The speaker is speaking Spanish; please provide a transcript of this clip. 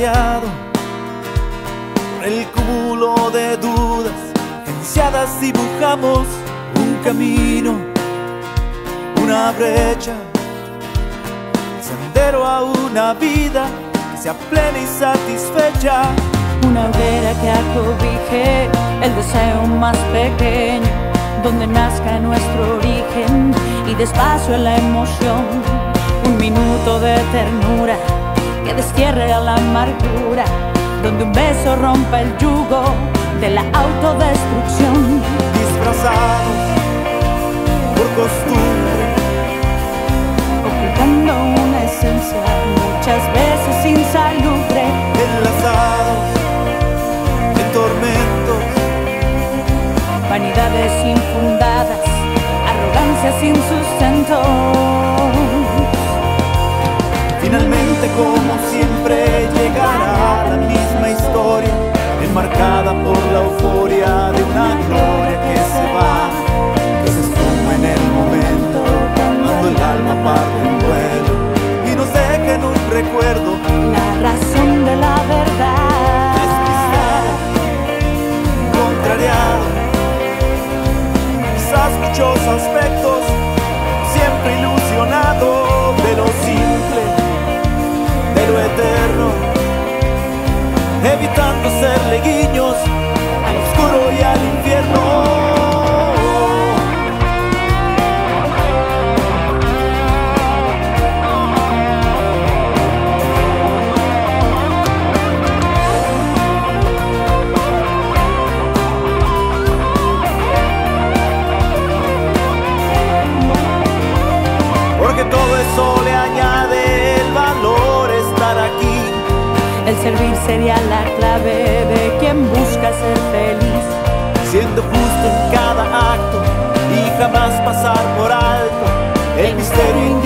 contrariado por el cúmulo de dudas, ansiadas dibujamos un camino, una brecha, sendero a una vida que sea plena y satisfecha. Una hoguera que acobije el deseo más pequeño, donde nazca nuestro origen y despacio la emoción. Un minuto de ternura que destierre a la amargura, donde un beso rompa el yugo de la autodestrucción. Disfrazados por costumbre, ocultando una esencia muchas veces insalubre, enlazados en tormentos, vanidades infundadas, arrogancia sin sustento. Eu sou. Servir sería la clave de quien busca ser feliz. Siendo justo en cada acto y jamás pasar por alto el misterio